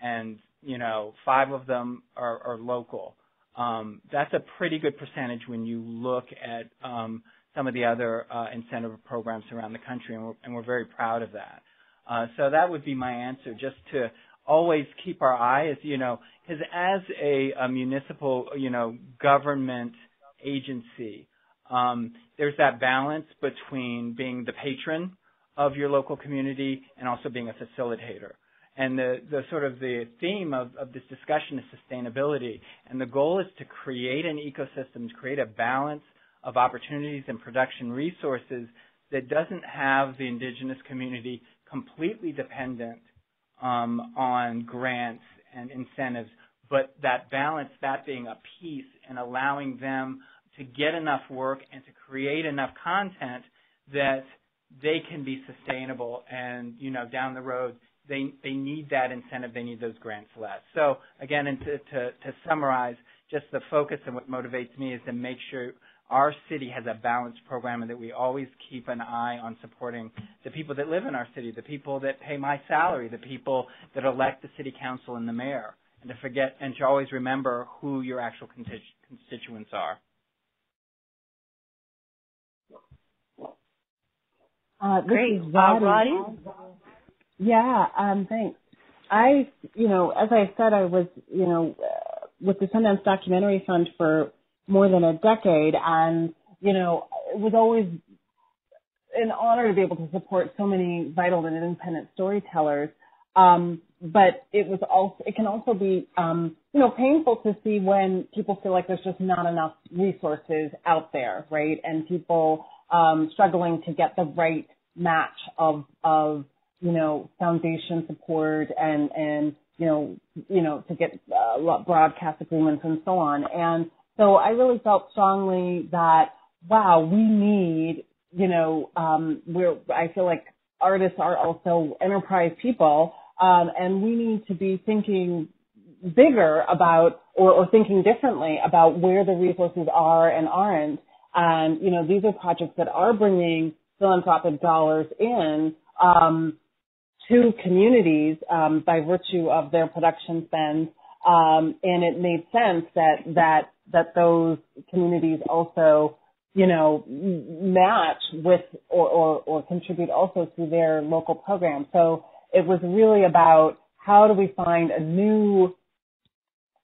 and, you know, five of them are, are local, um, that's a pretty good percentage when you look at um, some of the other uh, incentive programs around the country, and we're, and we're very proud of that. Uh, so that would be my answer, just to always keep our eyes, you know, because as a, a municipal, you know, government agency. Um, there's that balance between being the patron of your local community and also being a facilitator. And the, the sort of the theme of, of this discussion is sustainability. And the goal is to create an ecosystem, to create a balance of opportunities and production resources that doesn't have the indigenous community completely dependent um, on grants and incentives, but that balance, that being a piece and allowing them to get enough work and to create enough content that they can be sustainable and, you know, down the road, they, they need that incentive, they need those grants less. So again, and to, to, to summarize, just the focus and what motivates me is to make sure our city has a balanced program and that we always keep an eye on supporting the people that live in our city, the people that pay my salary, the people that elect the city council and the mayor and to forget and to always remember who your actual constituents are. Uh, Great. Is uh, Rahdi? Yeah, um, thanks. I, you know, as I said, I was, you know, with the Sundance Documentary Fund for more than a decade, and you know, it was always an honor to be able to support so many vital and independent storytellers. Um, but it was also it can also be um, you know painful to see when people feel like there's just not enough resources out there, right? And people um, struggling to get the right match of of you know foundation support and and you know you know to get uh, lot broadcast agreements and so on. And so I really felt strongly that wow, we need you know um, we're I feel like artists are also enterprise people um, and we need to be thinking bigger about or, or thinking differently about where the resources are and aren't. And, you know, these are projects that are bringing philanthropic dollars in um, to communities um, by virtue of their production spend. Um, and it made sense that that that those communities also, you know, match with or, or, or contribute also to their local programs. So it was really about how do we find a new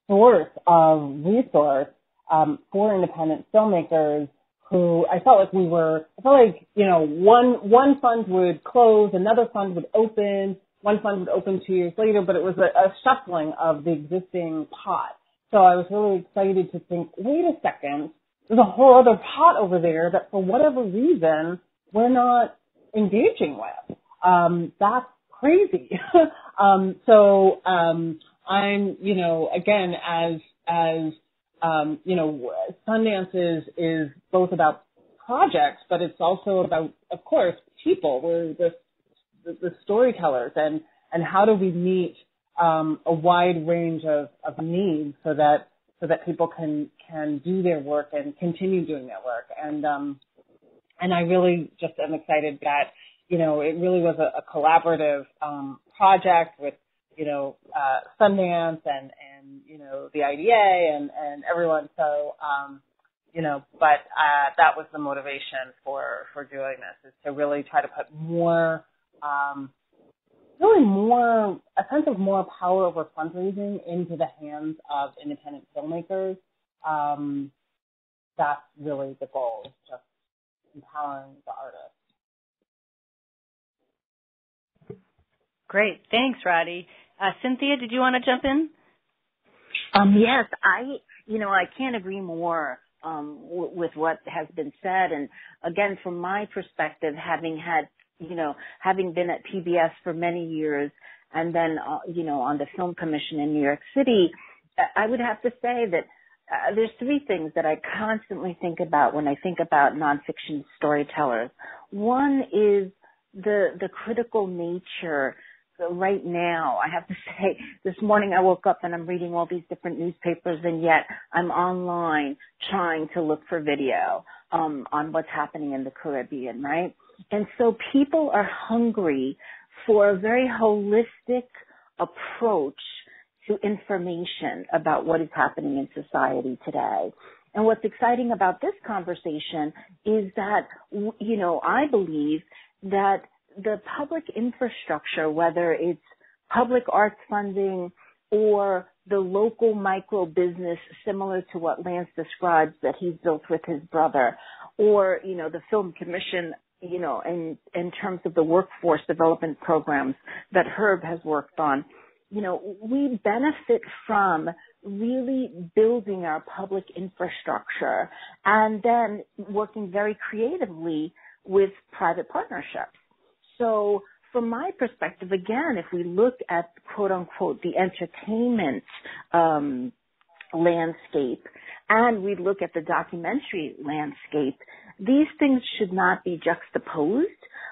source of resource um, for independent filmmakers who I felt like we were, I felt like, you know, one, one fund would close, another fund would open, one fund would open two years later, but it was a, a shuffling of the existing pot. So I was really excited to think, wait a second, there's a whole other pot over there that for whatever reason we're not engaging with. Um, that's crazy. um, so um, I'm, you know, again, as as um, you know, Sundance is is both about projects, but it's also about, of course, people. We're the, the, storytellers, and and how do we meet um, a wide range of, of needs so that so that people can can do their work and continue doing their work. And um, and I really just am excited that you know it really was a, a collaborative um, project with you know uh, Sundance and and you know the IDA and and everyone. So um, you know, but uh, that was the motivation for for doing this is to really try to put more um, really more a sense of more power over fundraising into the hands of independent filmmakers. Um, that's really the goal, is just empowering the artists. Great, thanks, Rahdi. Uh, Cynthia, did you want to jump in? Um, yes, I, you know, I can't agree more um, w- with what has been said. And again, from my perspective, having had you know, having been at PBS for many years and then, uh, you know, on the film commission in New York City, I would have to say that uh, there's three things that I constantly think about when I think about nonfiction storytellers. One is the the critical nature right now. I have to say, this morning I woke up and I'm reading all these different newspapers, and yet I'm online trying to look for video um, on what's happening in the Caribbean, right? And so people are hungry for a very holistic approach to information about what is happening in society today. And what's exciting about this conversation is that, you know, I believe that the public infrastructure, whether it's public arts funding or the local micro business similar to what Lance describes that he's built with his brother, or, you know, the film commission you know, in in terms of the workforce development programs that Herb has worked on, you know, we benefit from really building our public infrastructure and then working very creatively with private partnerships. So from my perspective, again, if we look at quote unquote the entertainment um, landscape and we look at the documentary landscape, these things should not be juxtaposed,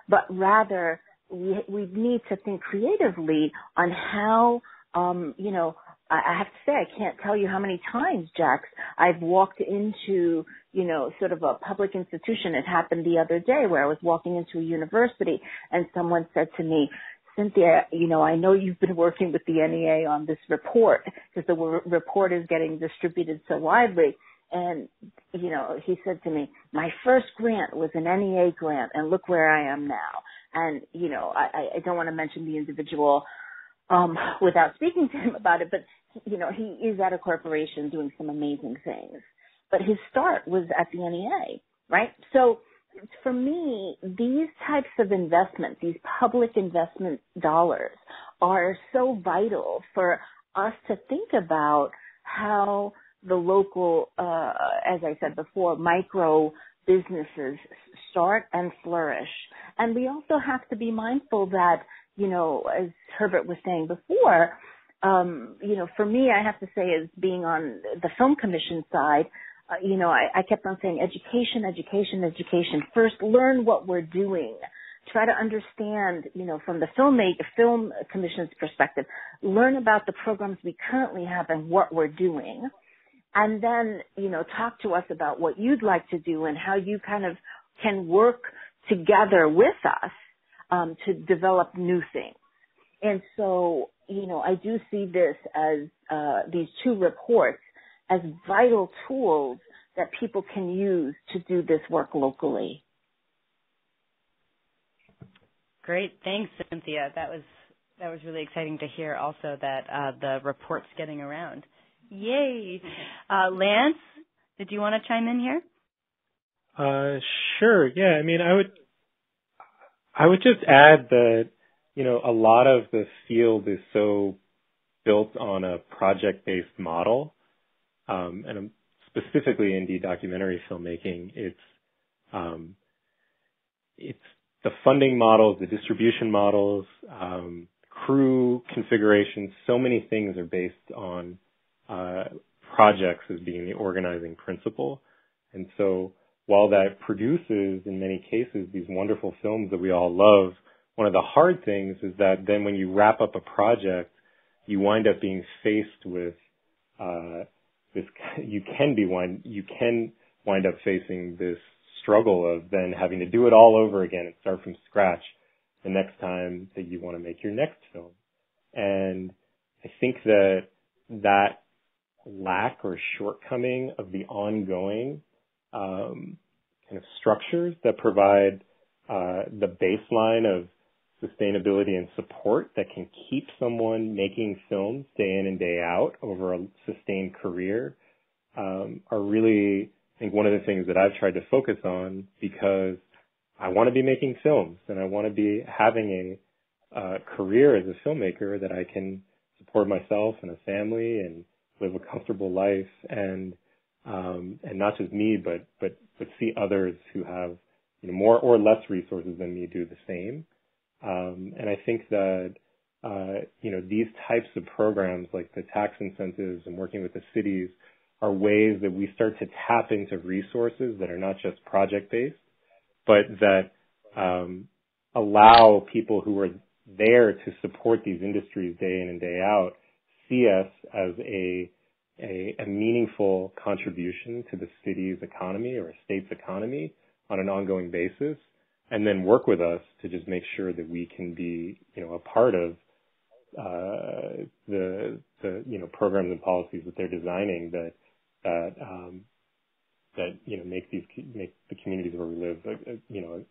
but rather we, we need to think creatively on how, um, you know, I, have to say I can't tell you how many times, Jax, I've walked into, you know, sort of a public institution. It happened the other day where I was walking into a university and someone said to me, Cynthia, you know, I know you've been working with the NEA on this report because the report is getting distributed so widely. And, you know, he said to me, my first grant was an NEA grant and look where I am now. And, you know, I, I don't want to mention the individual, um, without speaking to him about it, but, you know, he is at a corporation doing some amazing things. But his start was at the NEA, right? So for me, these types of investments, these public investment dollars are so vital for us to think about how the local, uh, as I said before, micro businesses start and flourish. And we also have to be mindful that, you know, as Herbert was saying before, um, you know, for me, I have to say, as being on the film commission side, you know, I, I kept on saying education, education, education. First, learn what we're doing. Try to understand, you know, from the film film commission's perspective, learn about the programs we currently have and what we're doing and then, you know, talk to us about what you'd like to do and how you kind of can work together with us um, to develop new things. And so, you know, I do see this as uh, these two reports as vital tools that people can use to do this work locally. Great, thanks, Cynthia. That was that was really exciting to hear. Also, that uh, the report's getting around. Yay. Uh, Lance, did you want to chime in here? Uh, sure. Yeah. I mean, I would, I would just add that, you know, a lot of the field is so built on a project-based model, um, and specifically indie documentary filmmaking. It's, um, it's the funding models, the distribution models, um, crew configurations. So many things are based on uh, projects as being the organizing principle. And so while that produces in many cases these wonderful films that we all love, one of the hard things is that then when you wrap up a project, you wind up being faced with uh, this. You can be one. You can wind up facing this struggle of then having to do it all over again and start from scratch the next time that you want to make your next film. And I think that that lack or shortcoming of the ongoing um, kind of structures that provide uh, the baseline of sustainability and support that can keep someone making films day in and day out over a sustained career um, are really, I think, one of the things that I've tried to focus on because I want to be making films and I want to be having a uh, career as a filmmaker that I can support myself and a family and live a comfortable life and um, and not just me but but but see others who have you know more or less resources than me do the same um, and I think that uh, you know these types of programs like the tax incentives and working with the cities are ways that we start to tap into resources that are not just project based but that um, allow people who are there to support these industries day in and day out see us as a, a, a meaningful contribution to the city's economy or a state's economy on an ongoing basis, and then work with us to just make sure that we can be, you know, a part of uh, the the you know programs and policies that they're designing that that um, that you know make these make the communities where we live, uh, you know,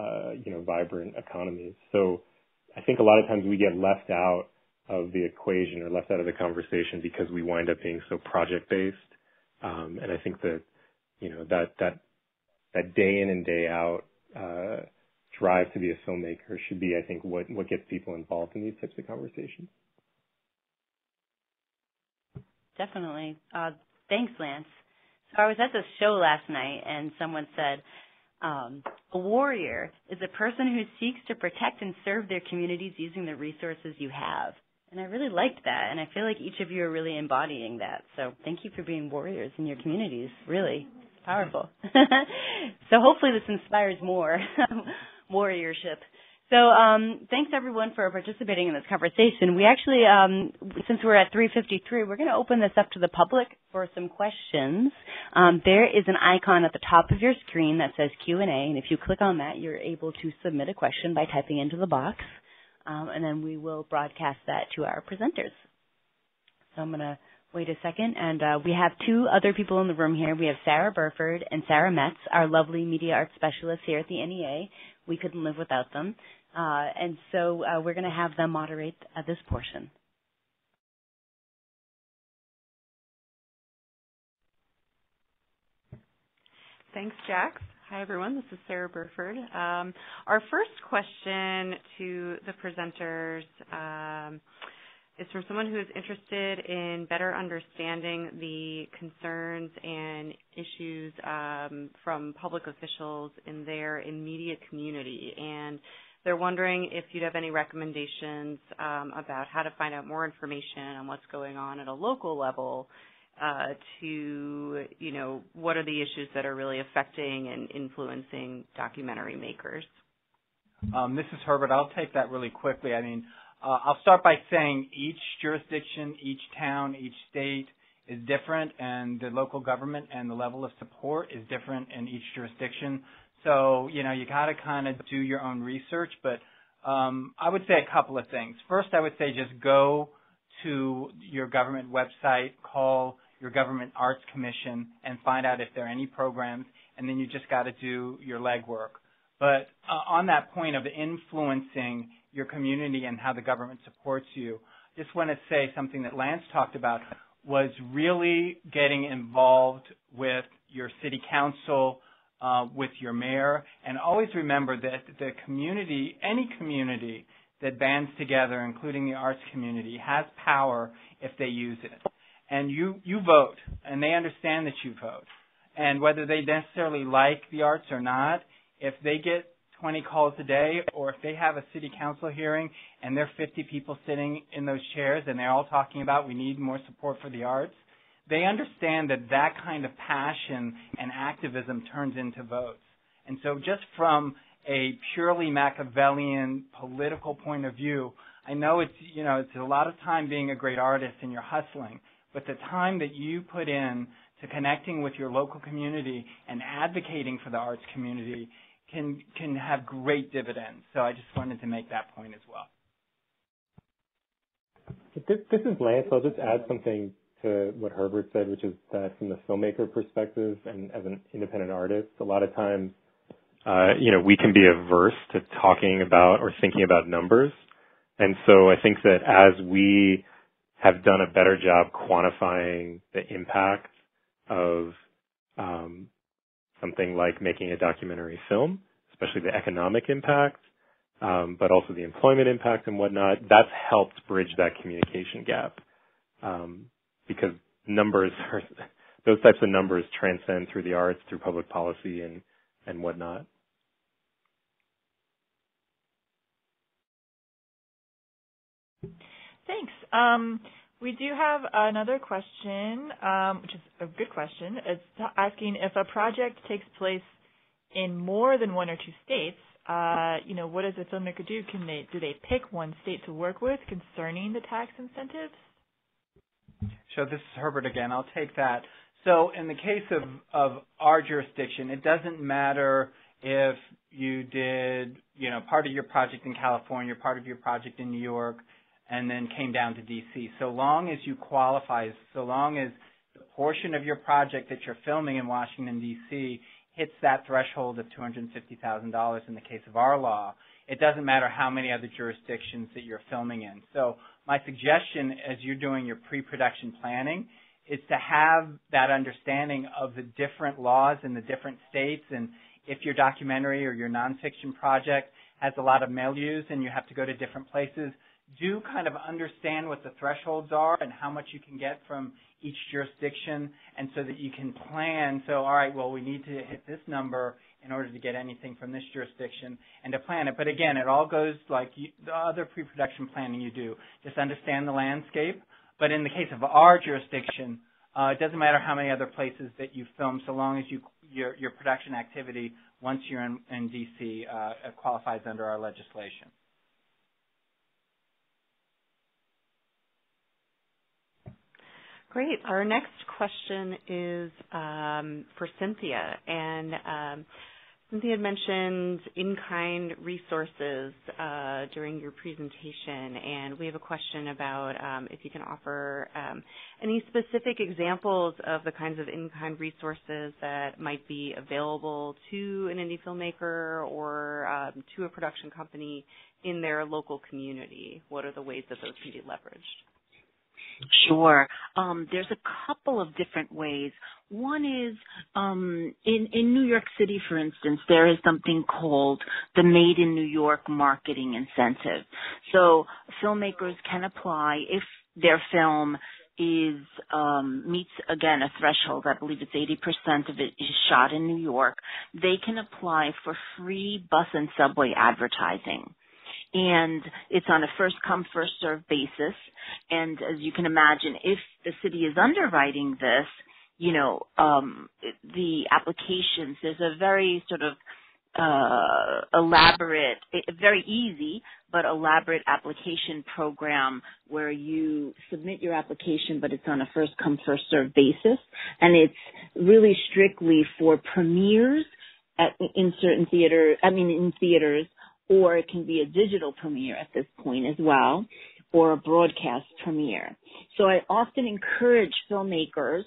uh, you know, vibrant economies. So I think a lot of times we get left out of the equation or left out of the conversation because we wind up being so project based. Um, and I think that, you know, that, that, that day in and day out, uh, drive to be a filmmaker should be, I think, what, what gets people involved in these types of conversations. Definitely. Uh, thanks, Lance. So I was at this show last night and someone said, um, a warrior is a person who seeks to protect and serve their communities using the resources you have. And I really liked that, and I feel like each of you are really embodying that. So thank you for being warriors in your communities. Really, powerful. so hopefully this inspires more warriorship. So um, thanks everyone for participating in this conversation. We actually, um, since we're at 3:53, we're going to open this up to the public for some questions. Um, there is an icon at the top of your screen that says Q&A, and if you click on that, you're able to submit a question by typing into the box, um, and then we will broadcast that to our presenters. So I'm going to wait a second, and uh, we have two other people in the room here. We have Sarah Burford and Sarah Metz, our lovely media arts specialists here at the NEA. We couldn't live without them. Uh, and so uh, we're going to have them moderate uh, this portion. Thanks, Jax. Hi, everyone. This is Sarah Burford. Um, our first question to the presenters um, is from someone who is interested in better understanding the concerns and issues um, from public officials in their immediate community. And they're wondering if you'd have any recommendations um, about how to find out more information on what's going on at a local level uh, to, you know, what are the issues that are really affecting and influencing documentary makers. Um, this is Herbert. I'll take that really quickly. I mean, uh, I'll start by saying each jurisdiction, each town, each state is different, and the local government and the level of support is different in each jurisdiction. So, you know, you got to kind of do your own research, but um, I would say a couple of things. First, I would say just go to your government website, call your government arts commission, and find out if there are any programs, and then you just got to do your legwork. But uh, on that point of influencing your community and how the government supports you, just want to say something that Lance talked about was really getting involved with your city council, uh, with your mayor, and always remember that the community, any community that bands together, including the arts community, has power if they use it. And you, you vote, and they understand that you vote. And whether they necessarily like the arts or not, if they get 20 calls a day, or if they have a city council hearing and there are 50 people sitting in those chairs and they're all talking about we need more support for the arts, they understand that that kind of passion and activism turns into votes. And so just from a purely Machiavellian political point of view, I know it's, you know, it's a lot of time being a great artist and you're hustling, but the time that you put in to connecting with your local community and advocating for the arts community can can have great dividends. So I just wanted to make that point as well. This, this is Lance. I'll just add something to what Herbert said, which is that from the filmmaker perspective and as an independent artist, a lot of times, uh, you know, we can be averse to talking about or thinking about numbers. And so I think that as we have done a better job quantifying the impact of um, something like making a documentary film, especially the economic impact, um, but also the employment impact and whatnot, that's helped bridge that communication gap. Um, because numbers are, those types of numbers transcend through the arts, through public policy and, and whatnot. Thanks. Um, we do have another question, um, which is a good question. It's asking if a project takes place in more than one or two states, uh, you know, what does a filmmaker do? Can they do they pick one state to work with concerning the tax incentives? So this is Herbert again. I'll take that. So in the case of, of our jurisdiction, it doesn't matter if you did, you know, part of your project in California, part of your project in New York, and then came down to DC. So long as you qualify, so long as the portion of your project that you're filming in Washington DC hits that threshold of $250,000 in the case of our law, it doesn't matter how many other jurisdictions that you're filming in. So my suggestion as you're doing your pre-production planning is to have that understanding of the different laws in the different states and if your documentary or your nonfiction project has a lot of milieus and you have to go to different places, do kind of understand what the thresholds are and how much you can get from each jurisdiction and so that you can plan. So, all right, well, we need to hit this number in order to get anything from this jurisdiction and to plan it. But again, it all goes like you, the other pre-production planning you do. Just understand the landscape. But in the case of our jurisdiction, uh, it doesn't matter how many other places that you film, so long as you your, your production activity once you're in, in DC uh, qualifies under our legislation. Great. Our next question is um, for Cynthia, and um, Cynthia had mentioned in-kind resources uh, during your presentation, and we have a question about um, if you can offer um, any specific examples of the kinds of in-kind resources that might be available to an indie filmmaker or um, to a production company in their local community. What are the ways that those can be leveraged? Sure. Um, there's a couple of different ways. One is um, in in New York City, for instance, there is something called the Made in New York Marketing Incentive. So filmmakers can apply if their film is um, meets again a threshold. I believe it's 80% of it is shot in New York. They can apply for free bus and subway advertising and it's on a first come first serve basis. And as you can imagine if the city is underwriting this you know um the applications there's a very sort of uh elaborate very easy but elaborate application program where you submit your application but it's on a first come first serve basis. And it's really strictly for premieres at, in certain theater I mean in theaters or it can be a digital premiere at this point as well, or a broadcast premiere. So I often encourage filmmakers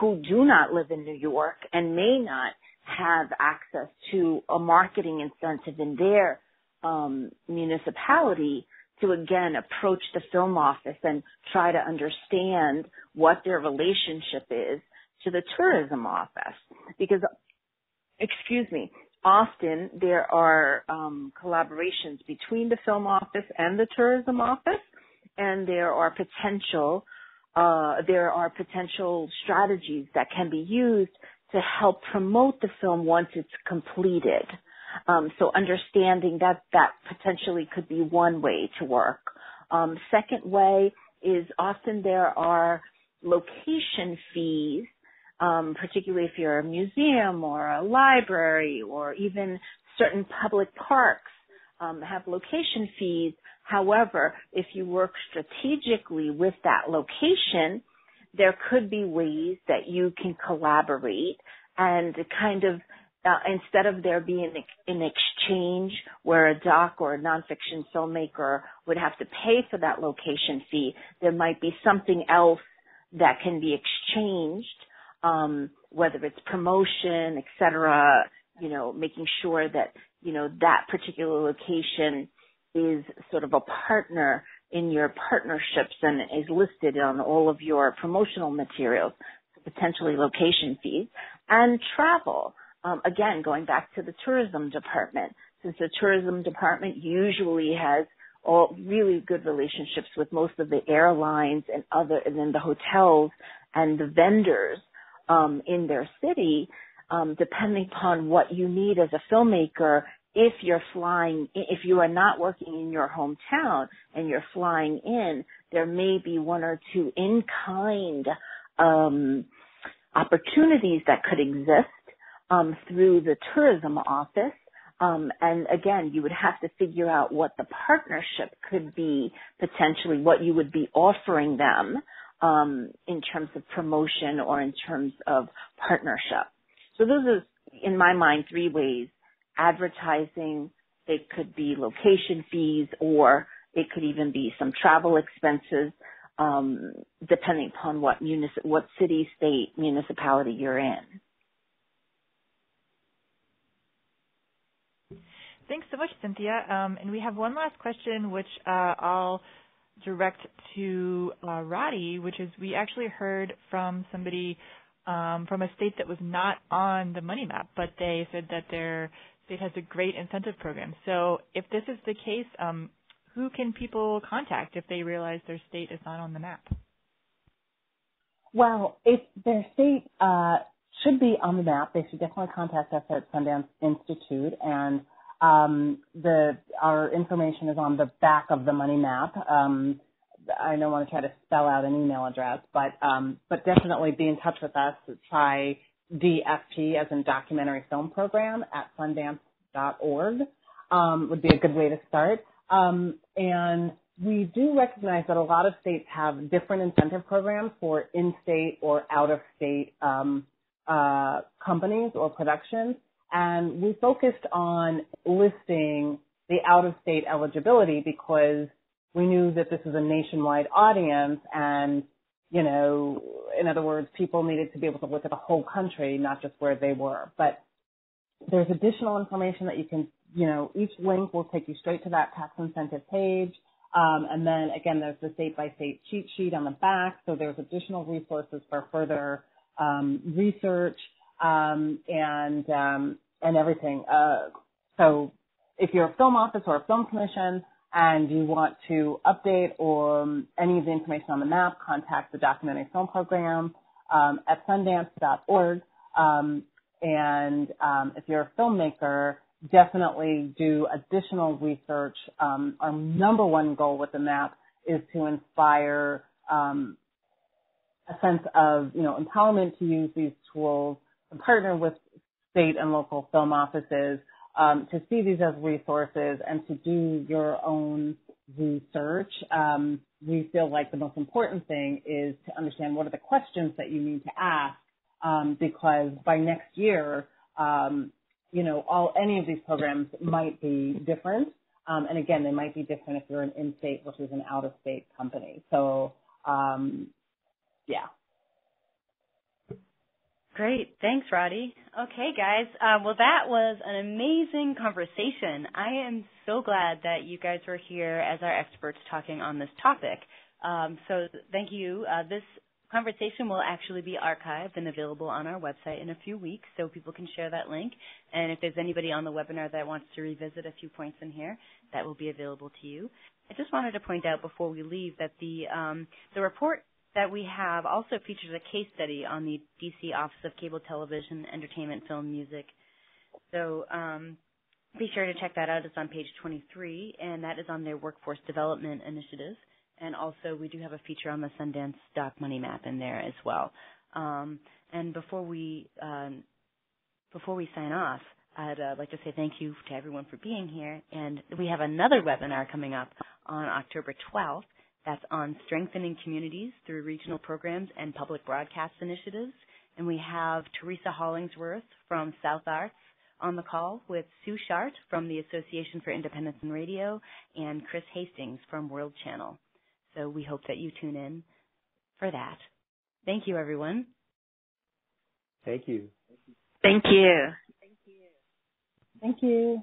who do not live in New York and may not have access to a marketing incentive in their um, municipality to again approach the film office and try to understand what their relationship is to the tourism office because excuse me often there are um, collaborations between the film office and the tourism office, and there are potential uh, there are potential strategies that can be used to help promote the film once it's completed. Um, so understanding that that potentially could be one way to work. Um, second way is often there are location fees, um, particularly if you're a museum or a library or even certain public parks um, have location fees. However, if you work strategically with that location, there could be ways that you can collaborate and kind of uh, instead of there being an exchange where a doc or a nonfiction filmmaker would have to pay for that location fee, there might be something else that can be exchanged, um, whether it's promotion, et cetera, you know, making sure that, you know, that particular location is sort of a partner in your partnerships and is listed on all of your promotional materials, potentially location fees, and travel. Um, again, going back to the tourism department, since the tourism department usually has all really good relationships with most of the airlines and other, and then the hotels and the vendors um, in their city, um, depending upon what you need as a filmmaker if you're flying, if you are not working in your hometown and you're flying in, there may be one or two in-kind um, opportunities that could exist um, through the tourism office. Um, and again, you would have to figure out what the partnership could be potentially, what you would be offering them um, in terms of promotion or in terms of partnership. So those are, in my mind, three ways advertising, it could be location fees, or it could even be some travel expenses, um, depending upon what munici- what city, state, municipality you're in. Thanks so much, Cynthia. Um, and we have one last question, which uh, I'll direct to uh, Rahdi, which is we actually heard from somebody um, from a state that was not on the money map, but they said that their state has a great incentive program. So if this is the case, um, who can people contact if they realize their state is not on the map? Well, if their state uh, should be on the map, they should definitely contact us at Sundance Institute, and um, the our information is on the back of the money map. Um, I don't want to try to spell out an email address, but um, but definitely be in touch with us. Try DFP as in Documentary Film Program at Sundance.org um, would be a good way to start. Um, and we do recognize that a lot of states have different incentive programs for in-state or out-of-state um, uh, companies or productions, and we focused on listing the out-of-state eligibility because we knew that this was a nationwide audience and you know, in other words, people needed to be able to look at the whole country, not just where they were. But there's additional information that you can, you know, each link will take you straight to that tax incentive page. Um, and then again, there's the state by state cheat sheet on the back. So there's additional resources for further um, research um, and um, and everything. Uh, so if you're a film office or a film commission, and you want to update or um, any of the information on the map, contact the Documentary Film Program um, at sundance.org. Um, and um, if you're a filmmaker, definitely do additional research. Um, our number one goal with the map is to inspire um, a sense of, you know, empowerment to use these tools, and partner with state and local film offices um, to see these as resources and to do your own research. Um, we feel like the most important thing is to understand what are the questions that you need to ask um, because by next year, um, you know, all any of these programs might be different. Um, and again, they might be different if you're an in-state versus an out-of-state company. So, um, yeah, Great. Thanks, Rahdi. Okay, guys. Uh, well, that was an amazing conversation. I am so glad that you guys were here as our experts talking on this topic. Um, so thank you. Uh, this conversation will actually be archived and available on our website in a few weeks, so people can share that link. And if there's anybody on the webinar that wants to revisit a few points in here, that will be available to you. I just wanted to point out before we leave that the um, the report that we have also features a case study on the DC Office of Cable Television, Entertainment, Film, Music. So um, be sure to check that out. It's on page 23, and that is on their workforce development initiative. and also we do have a feature on the Sundance Doc Money Map in there as well. Um, and before we um, before we sign off, I'd uh, like to say thank you to everyone for being here. And we have another webinar coming up on October 12th. That's on strengthening communities through regional programs and public broadcast initiatives. And we have Teresa Hollingsworth from South Arts on the call with Sue Schardt from the Association for Independents in Radio and Chris Hastings from World Channel. So we hope that you tune in for that. Thank you, everyone. Thank you. Thank you. Thank you. Thank you.